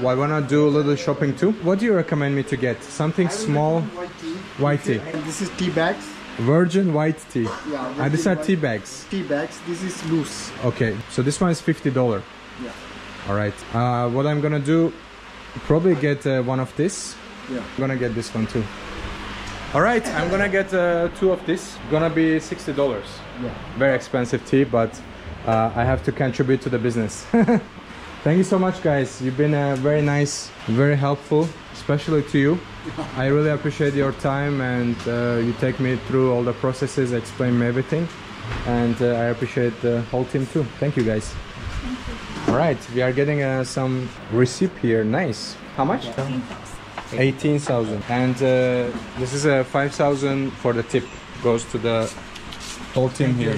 Well, I wanna do a little shopping too. What do you recommend me to get? Something small, White tea. white tea, And this is tea bags. virgin white tea. Yeah. And these are tea bags. Tea bags. This is loose. Okay, so this one is fifty dollar. Yeah. All right. Uh, what I'm gonna do, probably get uh, one of this. Yeah. I'm gonna get this one too. All right, I'm gonna get uh, two of this. Gonna be sixty dollars. Yeah. Very expensive tea, but uh, I have to contribute to the business. Thank you so much, guys. You've been uh, very nice, very helpful, especially to you. I really appreciate your time and uh, you take me through all the processes, explain me everything, and uh, I appreciate the whole team too. Thank you, guys. Thank you. All right, we are getting uh, some receipt here. Nice. How much? 18,000. And uh, this is a 5,000 for the tip. Goes to the whole team here.